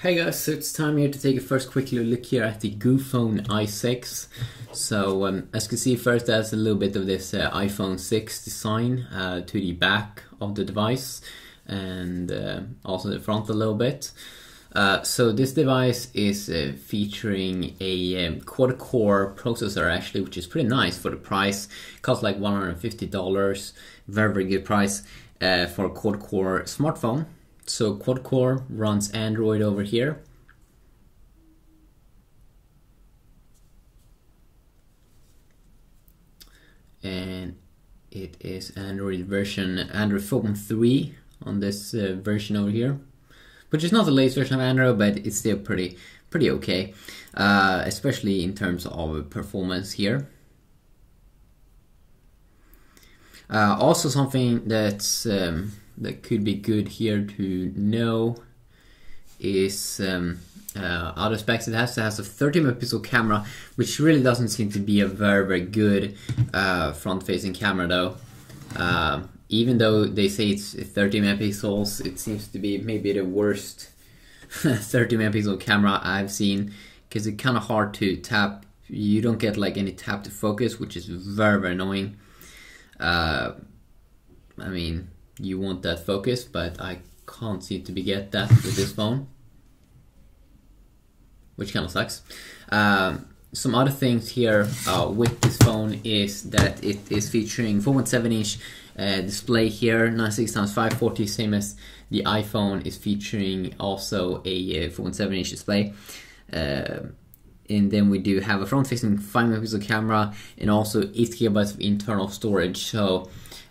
Hey guys, so it's time here to take a first quick look here at the Goophone i6. So um, as you can see first there's a little bit of this uh, iPhone 6 design uh, to the back of the device and uh, also the front a little bit. Uh, so this device is uh, featuring a um, quad-core processor actually which is pretty nice for the price. It costs like $150, very very good price uh, for a quad-core smartphone so quad core runs Android over here. And it is Android version Android phone 3 on this uh, version over here. Which is not the latest version of Android, but it's still pretty pretty okay. Uh, especially in terms of performance here. Uh, also something that's um, that could be good here to know is um, uh, other specs. It has it has a 30 megapixel camera, which really doesn't seem to be a very very good uh, front-facing camera though. Uh, even though they say it's 30 megapixels, it seems to be maybe the worst 30 megapixel camera I've seen because it's kind of hard to tap. You don't get like any tap to focus, which is very very annoying. Uh, I mean, you want that focus, but I can't seem to be get that with this phone, which kind of sucks. Um, some other things here uh, with this phone is that it is featuring 4.7 inch uh, display here, 96 times 540, same as the iPhone is featuring also a uh, 4.7 inch display. Uh, and then we do have a front-facing 5 megapixel camera and also 8 gigabytes of internal storage. So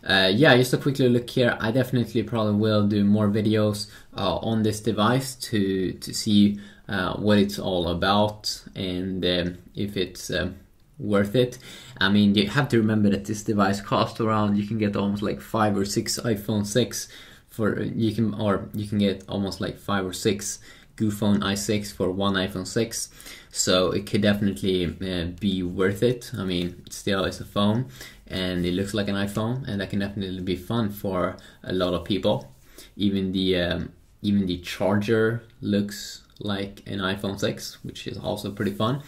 uh, yeah, just a quick look here. I definitely probably will do more videos uh, on this device to to see uh, what it's all about and um, if it's um, worth it. I mean, you have to remember that this device costs around. You can get almost like five or six iPhone six for you can or you can get almost like five or six Goophone i6 for one iPhone 6 so it could definitely uh, be worth it. I mean still it's a phone and it looks like an iPhone and that can definitely be fun for a lot of people. Even the um, even the charger looks like an iPhone 6 which is also pretty fun.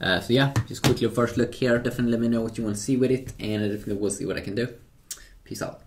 Uh, so yeah just quickly first look here. Definitely let me know what you want to see with it and I definitely will see what I can do. Peace out